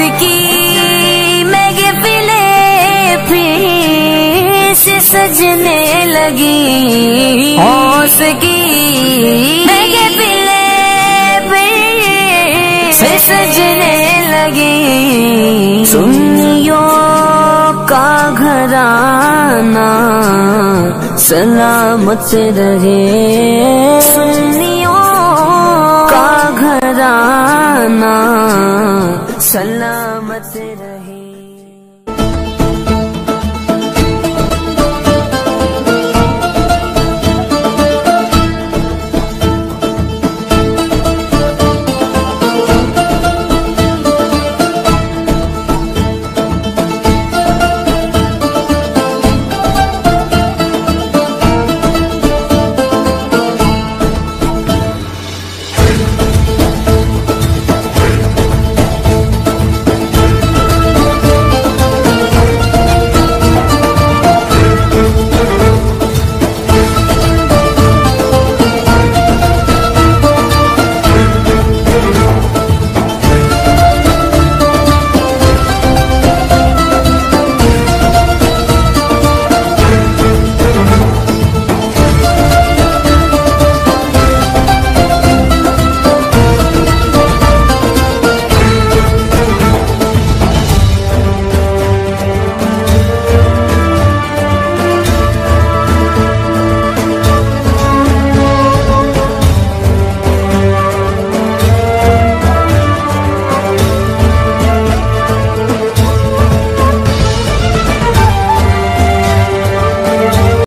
उसकी मैं गिले फिर से सजने लगी। उसकी मैं गिले फिर सजने लगी। सुनियों का घराना सलामत रहे। सुनियों का घराना सलामत रहे